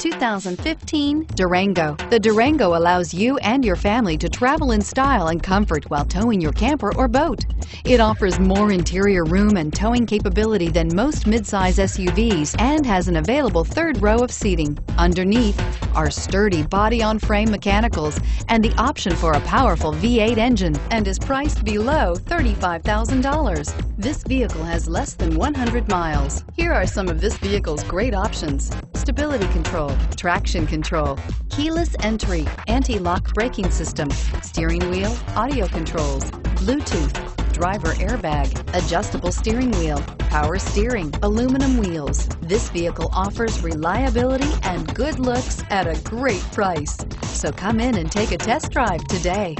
2015 Durango. The Durango allows you and your family to travel in style and comfort while towing your camper or boat. It offers more interior room and towing capability than most midsize SUVs and has an available third row of seating. Underneath are sturdy body-on-frame mechanicals and the option for a powerful V8 engine and is priced below $35,000. This vehicle has less than 100 miles. Here are some of this vehicle's great options. Stability control, traction control, keyless entry, anti-lock braking system, steering wheel, audio controls, Bluetooth, driver airbag, adjustable steering wheel, power steering, aluminum wheels. This vehicle offers reliability and good looks at a great price. So come in and take a test drive today.